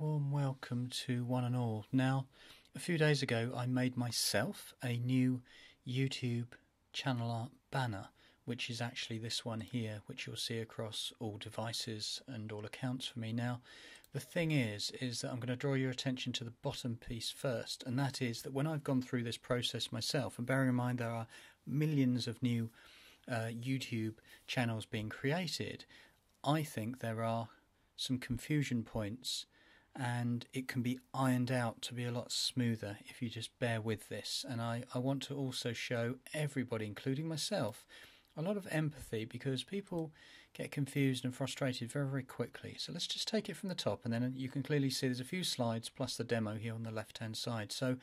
Warm welcome to one and all. Now, a few days ago, I made myself a new YouTube channel art banner, which is actually this one here, which you'll see across all devices and all accounts for me. Now, the thing is, is that I'm going to draw your attention to the bottom piece first, and that is that when I've gone through this process myself, and bearing in mind there are millions of new uh, YouTube channels being created, I think there are some confusion points and it can be ironed out to be a lot smoother if you just bear with this. And I, I want to also show everybody, including myself, a lot of empathy because people get confused and frustrated very, very quickly. So let's just take it from the top, and then you can clearly see there's a few slides plus the demo here on the left hand side. So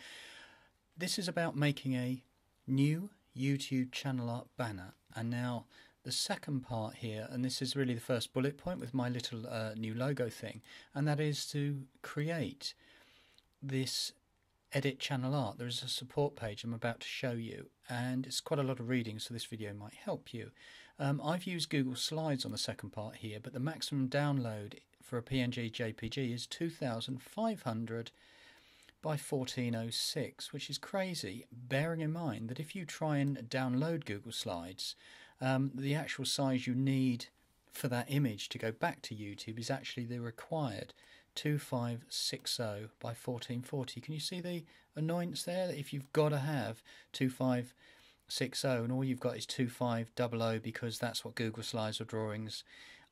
this is about making a new YouTube channel art banner, and now the second part here, and this is really the first bullet point with my little uh, new logo thing, and that is to create this edit channel art. There is a support page I'm about to show you, and it's quite a lot of reading, so this video might help you. Um, I've used Google Slides on the second part here, but the maximum download for a PNG JPG is 2,500 by 1406, which is crazy, bearing in mind that if you try and download Google Slides, um, the actual size you need for that image to go back to YouTube is actually the required 2560 by 1440. Can you see the annoyance there? If you've got to have 2560 and all you've got is 2500 because that's what Google Slides or Drawings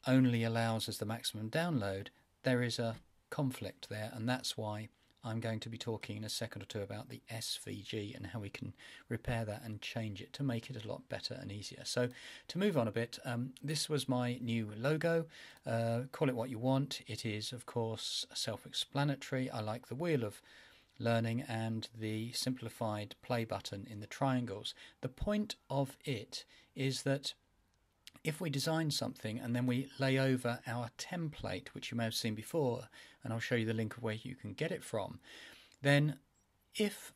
only allows as the maximum download, there is a conflict there, and that's why I'm going to be talking in a second or two about the SVG and how we can repair that and change it to make it a lot better and easier. So to move on a bit, um, this was my new logo. Uh, call it what you want. It is, of course, self-explanatory. I like the wheel of learning and the simplified play button in the triangles. The point of it is that if we design something and then we lay over our template, which you may have seen before, and I'll show you the link of where you can get it from, then if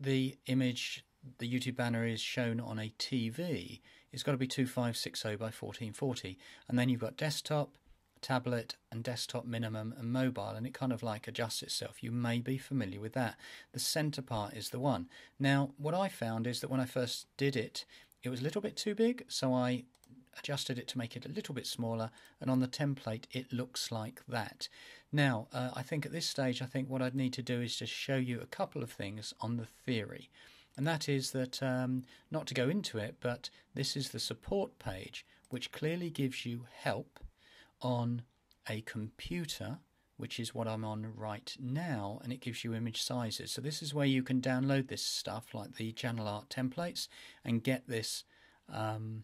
the image, the YouTube banner is shown on a TV, it's got to be 2560 by 1440. And then you've got desktop, tablet, and desktop minimum and mobile, and it kind of like adjusts itself. You may be familiar with that. The center part is the one. Now, what I found is that when I first did it, it was a little bit too big, so I adjusted it to make it a little bit smaller and on the template it looks like that. Now uh, I think at this stage I think what I'd need to do is just show you a couple of things on the theory and that is that um, not to go into it but this is the support page which clearly gives you help on a computer which is what I'm on right now, and it gives you image sizes. So this is where you can download this stuff, like the channel art templates, and get this, um,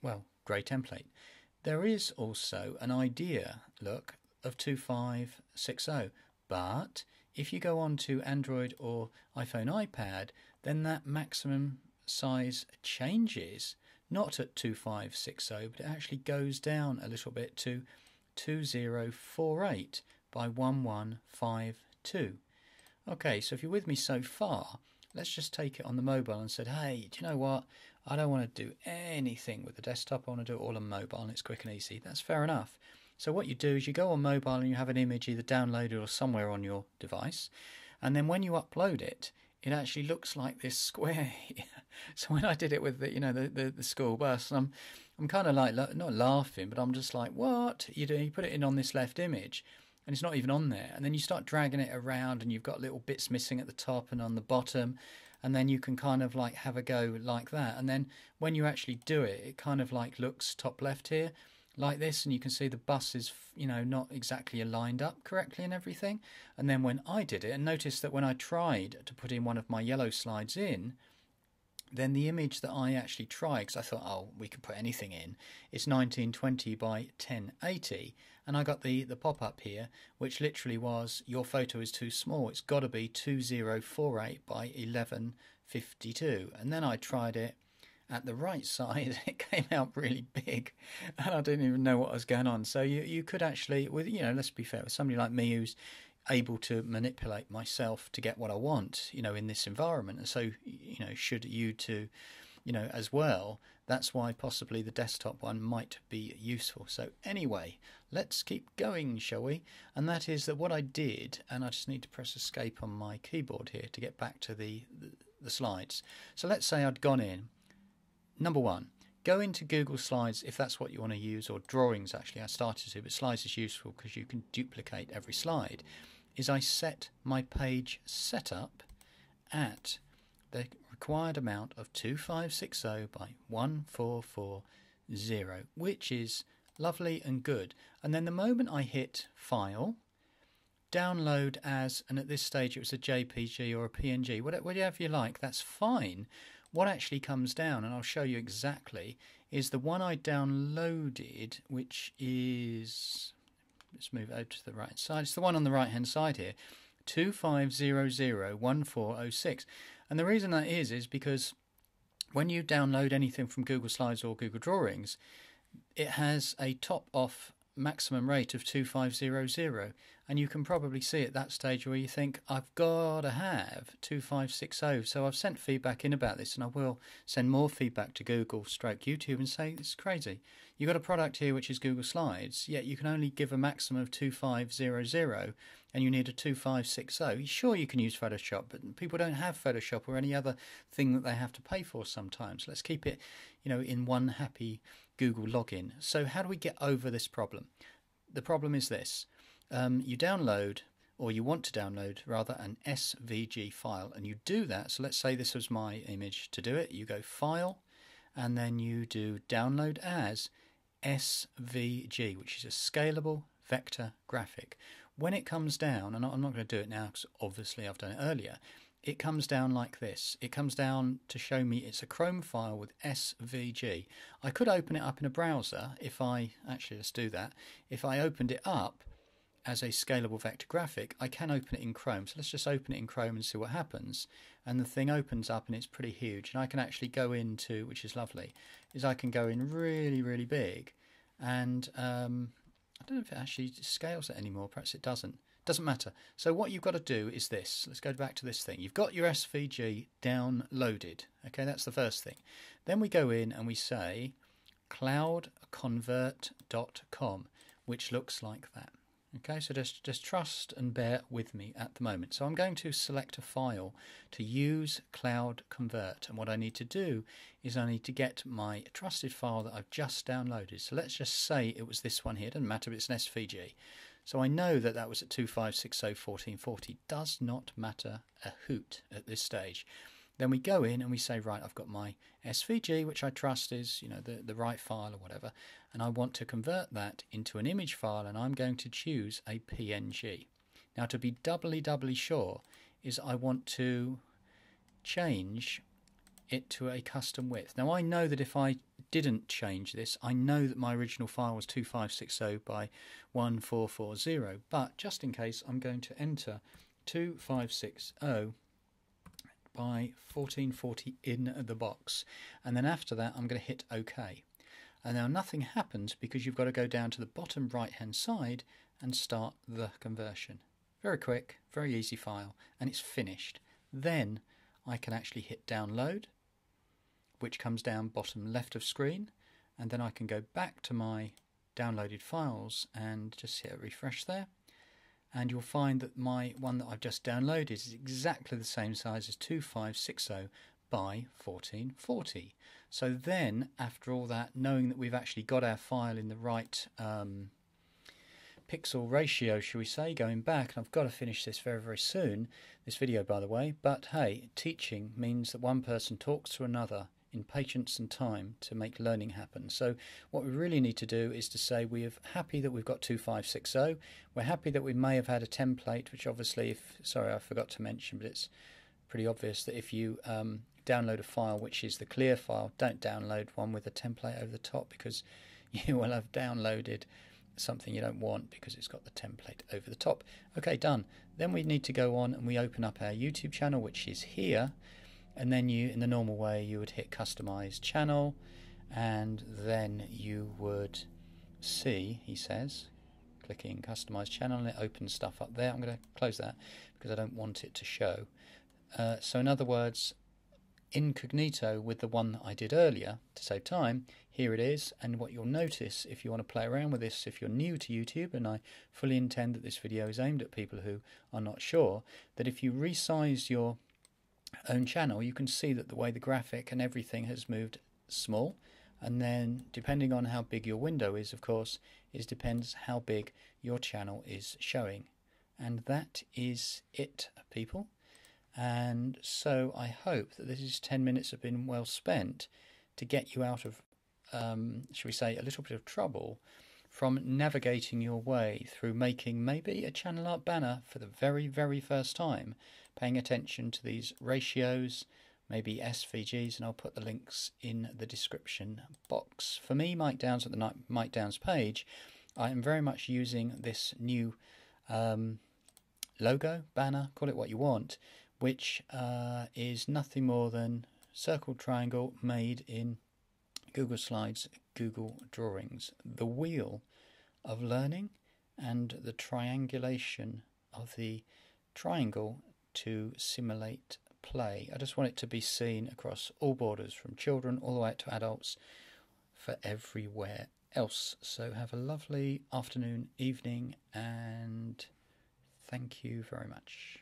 well, grey template. There is also an idea, look, of 2560, but if you go on to Android or iPhone iPad, then that maximum size changes, not at 2560, but it actually goes down a little bit to 2048 by 1152. Okay, so if you're with me so far, let's just take it on the mobile and said, hey, do you know what? I don't want to do anything with the desktop. I want to do it all on mobile and it's quick and easy. That's fair enough. So what you do is you go on mobile and you have an image either downloaded or somewhere on your device. And then when you upload it, it actually looks like this square. so when I did it with the, you know, the, the, the school bus, I'm, I'm kind of like, not laughing, but I'm just like, what? You do, you put it in on this left image and it's not even on there. And then you start dragging it around, and you've got little bits missing at the top and on the bottom, and then you can kind of like have a go like that. And then when you actually do it, it kind of like looks top left here like this and you can see the bus is you know not exactly aligned up correctly and everything and then when I did it and notice that when I tried to put in one of my yellow slides in then the image that I actually tried, because I thought, oh, we can put anything in, it's 1920 by 1080, and I got the, the pop up here, which literally was, your photo is too small, it's got to be 2048 by 1152. And then I tried it at the right side, it came out really big, and I didn't even know what was going on. So you, you could actually, with you know, let's be fair, with somebody like me who's able to manipulate myself to get what I want, you know, in this environment. And so, you know, should you to, you know, as well, that's why possibly the desktop one might be useful. So anyway, let's keep going, shall we? And that is that what I did, and I just need to press escape on my keyboard here to get back to the, the, the slides. So let's say I'd gone in. Number one, go into Google Slides if that's what you want to use, or drawings actually. I started to, but slides is useful because you can duplicate every slide. Is I set my page setup at the required amount of 2560 by 1440, which is lovely and good. And then the moment I hit File, download as, and at this stage it was a JPG or a PNG, whatever you like, that's fine. What actually comes down, and I'll show you exactly, is the one I downloaded, which is, let's move over to the right side, it's the one on the right hand side here, 25001406. And the reason that is, is because when you download anything from Google Slides or Google Drawings, it has a top off maximum rate of 2500 and you can probably see at that stage where you think I've got to have 2560 so I've sent feedback in about this and I will send more feedback to Google stroke YouTube and say it's crazy. You've got a product here which is Google Slides yet you can only give a maximum of 2500 and you need a 2560 sure you can use Photoshop but people don't have Photoshop or any other thing that they have to pay for sometimes. Let's keep it you know in one happy Google login. So how do we get over this problem? The problem is this. Um, you download or you want to download rather an SVG file and you do that. So let's say this was my image to do it. You go file and then you do download as SVG which is a scalable vector graphic when it comes down and I'm not going to do it now because obviously I've done it earlier it comes down like this. It comes down to show me it's a Chrome file with SVG. I could open it up in a browser if I, actually let's do that, if I opened it up as a scalable vector graphic, I can open it in Chrome. So let's just open it in Chrome and see what happens. And the thing opens up and it's pretty huge. And I can actually go into, which is lovely, is I can go in really, really big. And um, I don't know if it actually scales it anymore. Perhaps it doesn't. Doesn't matter. So what you've got to do is this. Let's go back to this thing. You've got your SVG downloaded. Okay, that's the first thing. Then we go in and we say cloudconvert.com, which looks like that. Okay, so just, just trust and bear with me at the moment. So I'm going to select a file to use Cloud Convert. And what I need to do is I need to get my trusted file that I've just downloaded. So let's just say it was this one here. It doesn't matter if it's an SVG. So I know that that was at 25601440. Does not matter a hoot at this stage. Then we go in and we say, right, I've got my SVG, which I trust is, you know, the, the right file or whatever, and I want to convert that into an image file, and I'm going to choose a PNG. Now, to be doubly, doubly sure, is I want to change it to a custom width. Now, I know that if I didn't change this, I know that my original file was 2560 by 1440, but just in case, I'm going to enter 2560 by 1440 in the box. And then after that, I'm going to hit OK. And now nothing happens because you've got to go down to the bottom right hand side and start the conversion. Very quick, very easy file, and it's finished. Then I can actually hit download, which comes down bottom left of screen, and then I can go back to my downloaded files and just hit refresh there and you'll find that my one that I've just downloaded is exactly the same size as 2560 by 1440. So then, after all that, knowing that we've actually got our file in the right um, pixel ratio, shall we say, going back, and I've got to finish this very, very soon, this video, by the way, but hey, teaching means that one person talks to another in patience and time to make learning happen. So what we really need to do is to say we're happy that we've got 2560. We're happy that we may have had a template, which obviously, if sorry, I forgot to mention, but it's pretty obvious that if you um, download a file which is the clear file, don't download one with a template over the top because you will have downloaded something you don't want because it's got the template over the top. Okay, done. Then we need to go on and we open up our YouTube channel, which is here and then you in the normal way you would hit customize channel and then you would see he says clicking customize channel and it opens stuff up there I'm going to close that because I don't want it to show uh, so in other words incognito with the one that I did earlier to save time. Here it is, and what you'll notice if you want to play around with this, if you're new to YouTube, and I fully intend that this video is aimed at people who are not sure, that if you resize your own channel, you can see that the way the graphic and everything has moved small, and then depending on how big your window is, of course, it depends how big your channel is showing. And that is it, people. And so I hope that this is 10 minutes have been well spent to get you out of, um, shall we say, a little bit of trouble from navigating your way through making maybe a channel art banner for the very, very first time, paying attention to these ratios, maybe SVGs, and I'll put the links in the description box. For me, Mike Downes at the Mike Downes page, I am very much using this new um, logo, banner, call it what you want, which uh, is nothing more than circle triangle made in Google Slides, Google Drawings. The wheel of learning and the triangulation of the triangle to simulate play. I just want it to be seen across all borders, from children all the way to adults, for everywhere else. So have a lovely afternoon, evening, and thank you very much.